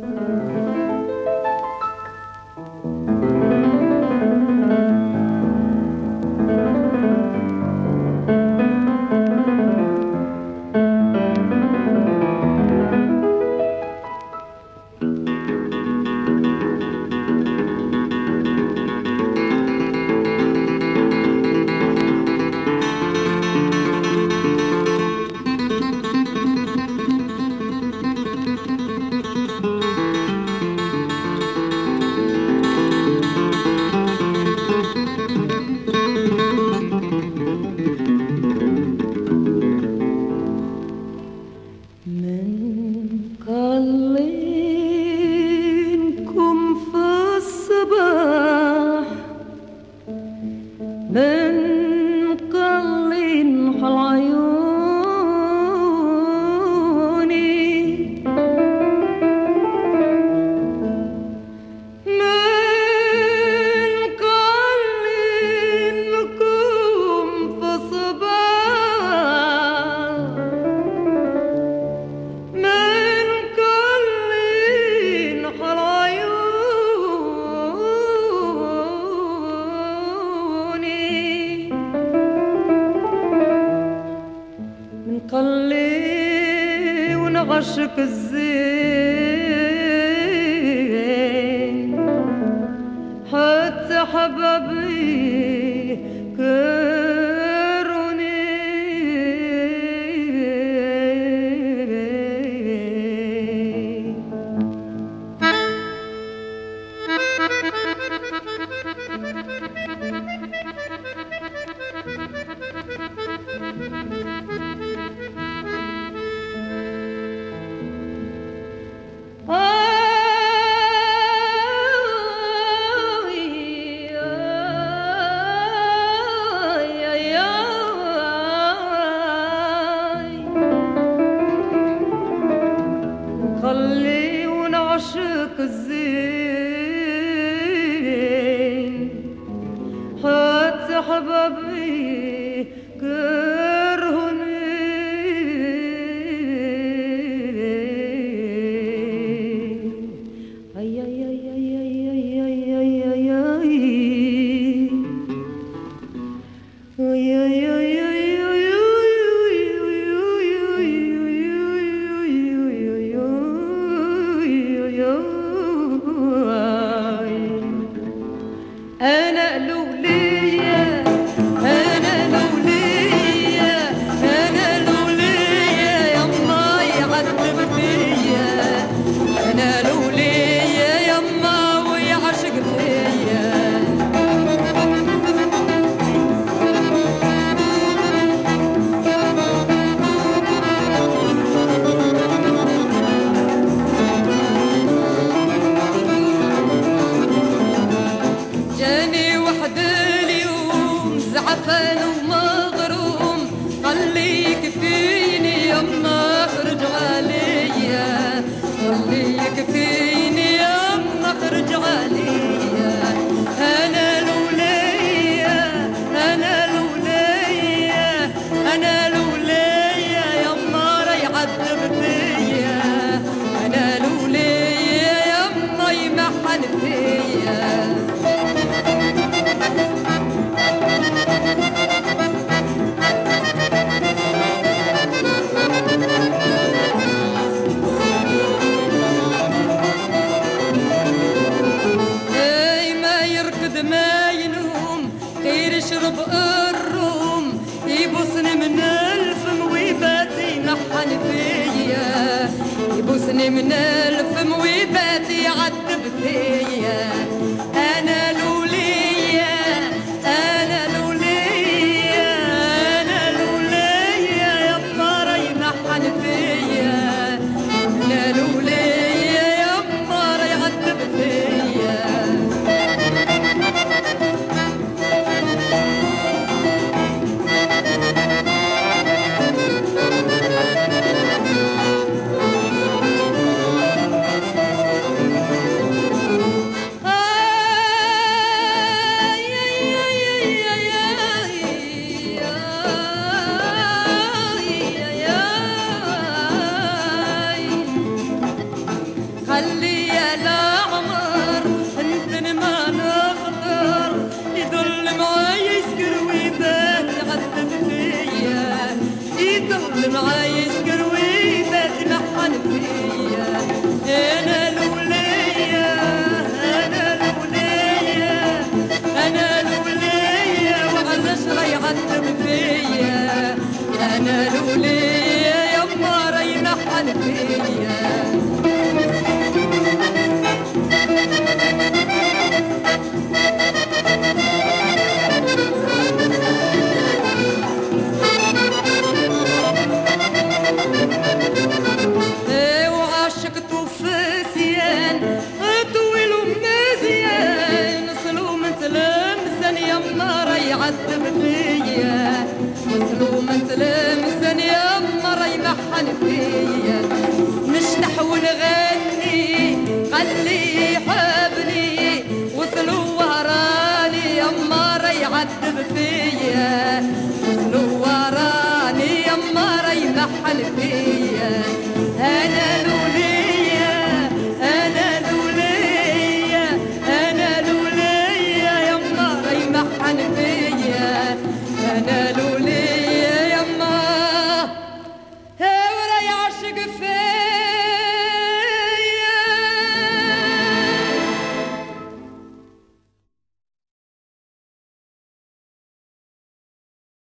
Música طلي ونعشق الزين. حتى حبابي خلي عشق الزين. حتى حبب open aiming at خلي يا العمر أنت ما نخطر. يظل معايا يسكر ويبات عذب فيا. يظل معايا يسكر ويبات لحن فيا. أنا الولية أنا الولية أنا الولية وعلاش غيعذب فيا. أنا الولية أنا لولية